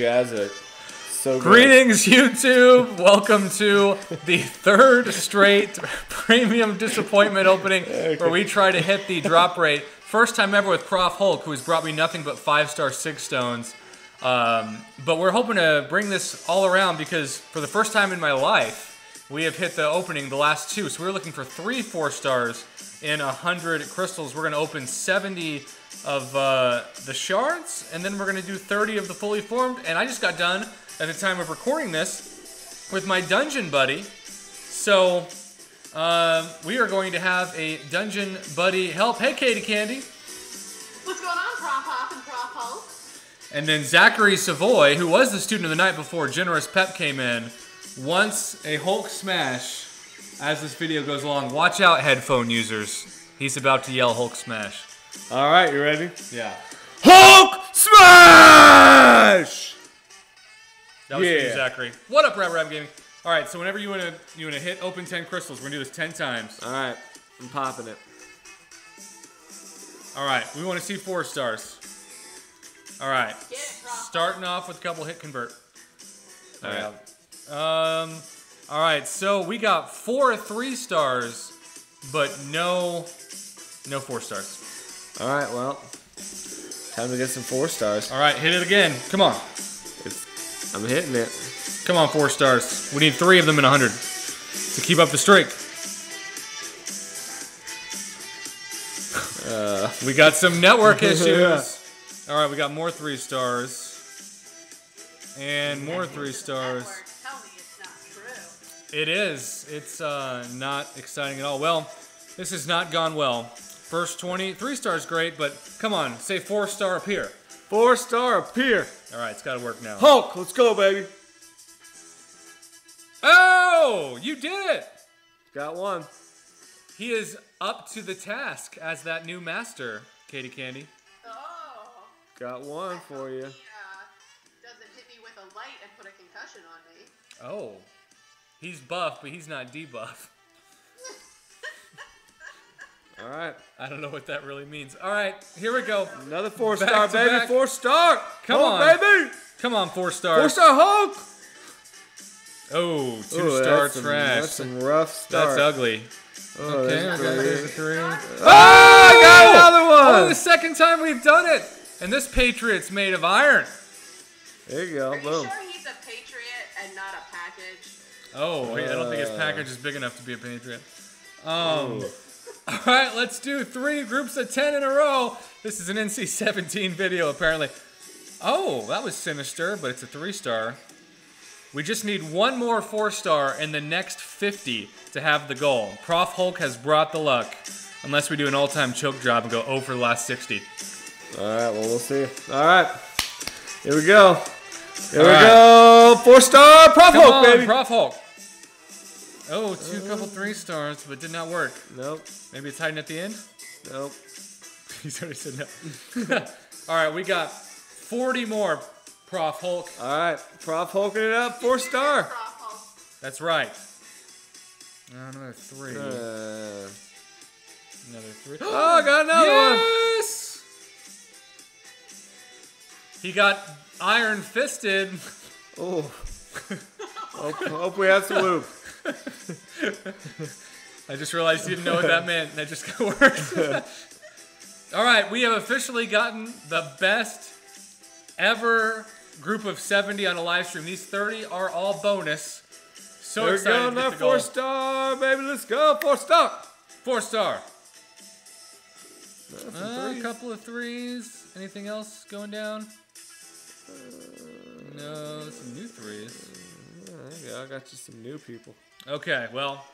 jazz it. So good. Greetings, YouTube. Welcome to the third straight premium disappointment opening where we try to hit the drop rate. First time ever with Prof Hulk, who has brought me nothing but five star six stones. Um, but we're hoping to bring this all around because for the first time in my life, we have hit the opening, the last two. So we're looking for three four stars in 100 crystals. We're going to open 70 of uh, the shards, and then we're going to do 30 of the fully formed. And I just got done at the time of recording this with my dungeon buddy. So uh, we are going to have a dungeon buddy help. Hey, Katie Candy. What's going on, Prof Hoff and Prof Hulk? And then Zachary Savoy, who was the student of the night before Generous Pep came in, wants a Hulk smash as this video goes along. Watch out, headphone users. He's about to yell Hulk smash. All right, you ready? Yeah. Hulk smash! That was for you, Yeah. Zachary. What up, Rap Rap Gaming? All right, so whenever you wanna you wanna hit open ten crystals, we're gonna do this ten times. All right, I'm popping it. All right, we want to see four stars. All right, Get it, starting off with a couple hit convert. All right. Um, all right, so we got four three stars, but no, no four stars. All right, well, time to get some four stars. All right, hit it again. Come on, It's, I'm hitting it. come on, four stars. We need three of them in a hundred to keep up the streak. Uh, We got some network issues. Yeah. All right, we got more three stars. And more three stars. It is. It's uh, not exciting at all. Well, this has not gone well. First 20, three stars great, but come on, say four star up here. four star up here. All right, it's got to work now. Hulk, let's go, baby. Oh, you did it! Got one. He is up to the task as that new master, Katie Candy. Oh. Got one for you. He, uh, doesn't hit me with a light and put a concussion on me. Oh, he's buff, but he's not debuff. All right, I don't know what that really means. All right, here we go. another four Back star, baby. back. Four star. Come Hulk, on. baby. Come on, four star. Four star Hulk. Oh, two Ooh, star that's some- trash. That's some rough start. That's ugly. Oh, Okay, that's we got the three. Oh, I got another ah, Oh, one. the second time we've done it. And this Patriot's made of iron. There you go. Are you Boom. sure Oh, I don't think his Uh. package is big enough to be a Patriot. Um, all right, let's do three groups of 10 in a row. This is an NC 17 video, apparently. Oh, that was sinister, but it's a three star. We just need one more four star in the next 50 to have the goal. Prof Hulk has brought the luck. Unless we do an all time choke job and go over the last 60. All right. Well, we'll see. All right. Here we go. Here All we right. go. Four star Prof Come Hulk, on, baby. Prof Hulk. Oh, two couple three stars, but did not work. nope. Maybe it's hiding at the end? Nope. He's already said no. All right, we got 40 more, Prof Hulk. All right. Prop hulking it up. Four star. Prof. That's right. Another three. Uh, Another three. oh, I got another one. He got iron fisted. Oh. hope, hope we have some loop. I just realized you didn't know what that meant. That just got worse. All right, we have officially gotten the best ever group of 70 on a live stream. These 30 are all bonus. So There we excited go. to four goal. star, baby. Let's go. Four star. Four star. Uh, a couple of threes. Anything else going down? No, some new threes. Yeah. I got you some new people. Okay, well,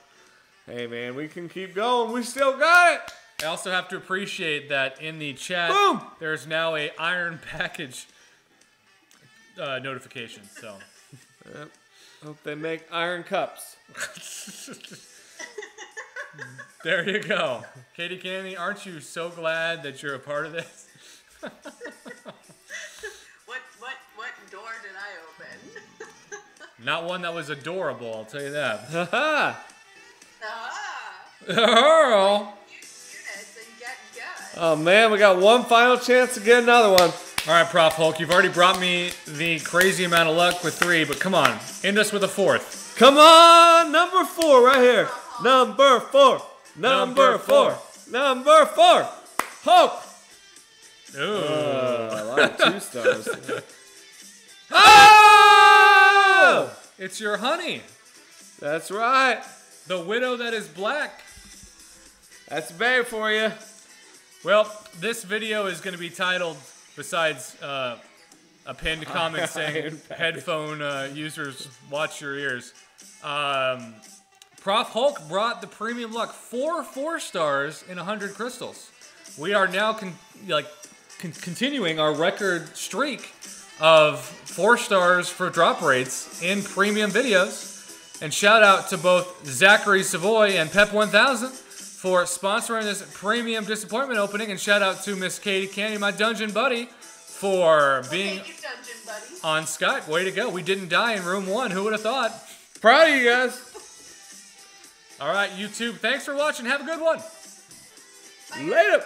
Hey, man, we can keep going. We still got it. I also have to appreciate that in the chat, Boom. there's now a iron package uh, notification. So, Yep. Hope they make iron cups. there you go. Katie Candy, aren't you so glad that you're a part of this? Not one that was adorable, I'll tell you that. Haha. ah, Earl! use units and get good. oh man, we got one final chance to get another one. All right, Prof Hulk, you've already brought me the crazy amount of luck with three, but come on, end us with a fourth. Come on, number four right here. Number four. Number, Number four. four. Number four. Hulk. Ooh. Uh, a lot of two stars. oh! It's your honey, That's right. the widow that is black. That's babe for you. Well, this video is going to be titled, besides uh, a pinned comment saying headphone uh, users watch your ears. Um, Prof Hulk brought the premium luck four four stars in 100 crystals. We are now con- like con- continuing our record streak of four stars for drop rates in premium videos. And shout out to both Zachary Savoy and Pep1000 for sponsoring this premium disappointment opening. And shout out to Miss Katie Candy, my dungeon buddy, for being Dungeon Buddy. on Skype. Way to go. We didn't die in room one. Who would have thought? Proud of you guys. All right, YouTube, thanks for watching. Have a good one. Later.